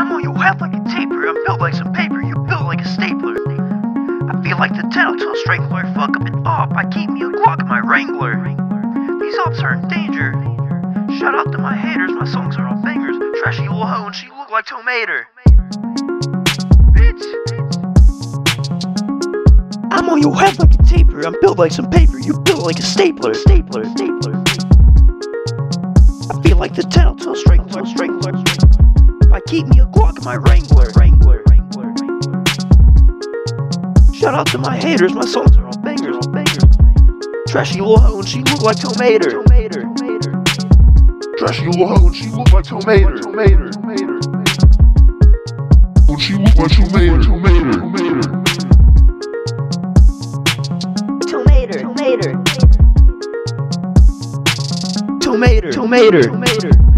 I'm on your head like a taper. I'm built like some paper. You built like a stapler. I feel like the tattletale strangler. Fuck up and up. I keep me a Glock in my Wrangler. These ops are in danger. Shout out to my haters. My songs are all bangers. Trashy little hoe and she look like tomato. Bitch. I'm on your head like a taper. I'm built like some paper. You built like a stapler. Stapler. Stapler. I feel like the tattletale strangler. Strangler. I keep me a My Wrangler. Wrangler. Wrangler. Shout out to my haters. My songs are all bangers. All bangers. Trashy little hoe she look like tomato. Trashy little hoe and she look like tomato. Tomato. Tomato. She look like. Tomato. Tomato. Tomato. Tomato. Tomato. Tomato. Tomato.